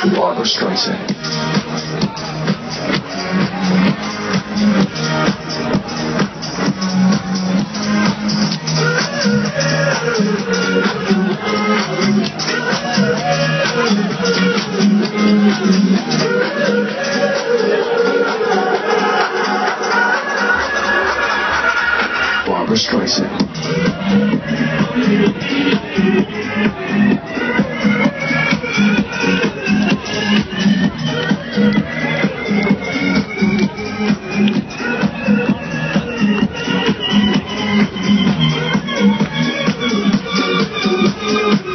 To Barbara Streisand. Barbara Streisand. You.